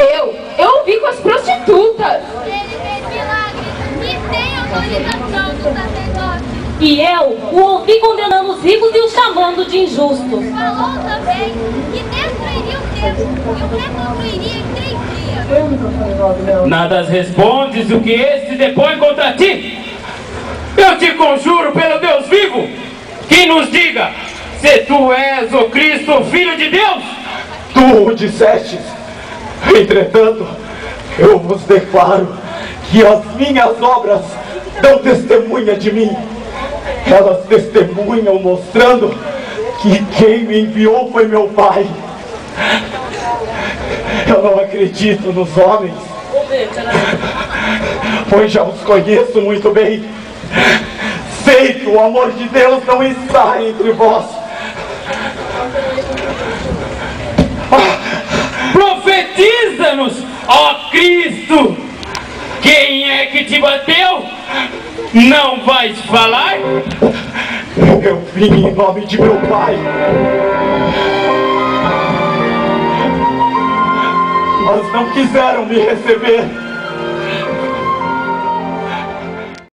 Eu, eu ouvi com as prostitutas. Ele fez milagres e tem autorização do sacerdote. E eu o ouvi condenando os ricos e os chamando de injustos. Falou também que destruiria o templo e o reconstruiria em três dias. Nada respondes do que este depõe contra ti. Eu te conjuro pelo Deus vivo, que nos diga se tu és o Cristo, o Filho de Deus. Tu o disseste. Entretanto, eu vos declaro que as minhas obras dão testemunha de mim. Elas testemunham mostrando que quem me enviou foi meu Pai. Eu não acredito nos homens, pois já os conheço muito bem. Sei que o amor de Deus não está entre vós. Quem é que te bateu? Não vais falar? Eu vim em nome de meu Pai. Mas não quiseram me receber.